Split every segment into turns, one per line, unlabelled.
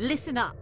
Listen up.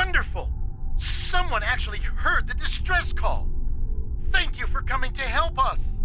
Wonderful! Someone actually heard the distress call. Thank you for coming to help us.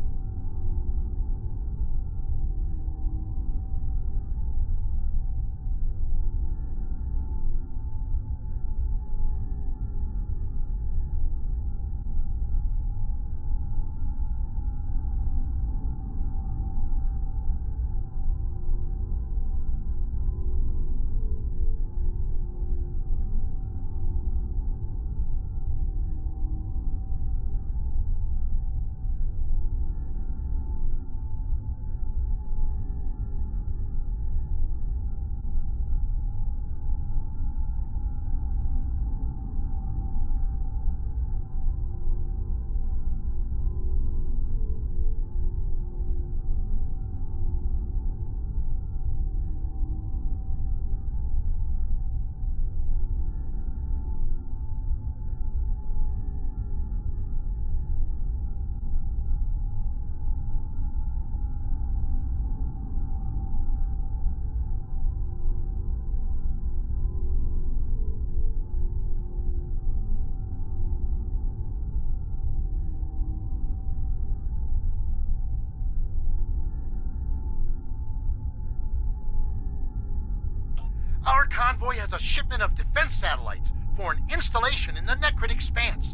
Convoy has a shipment of defense satellites for an installation in the Nekrit Expanse.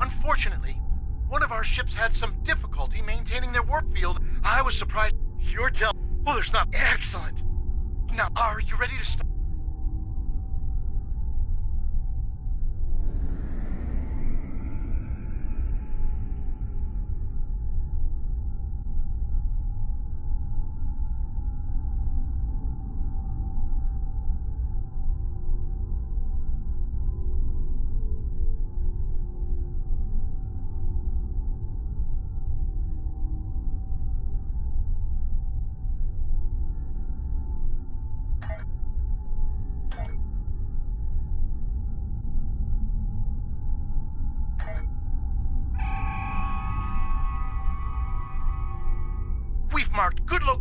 Unfortunately, one of our ships had some difficulty maintaining their warp field. I was surprised. You're telling. Well, there's not. Excellent. Now, are you ready to start?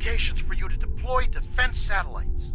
Locations for you to deploy defense satellites.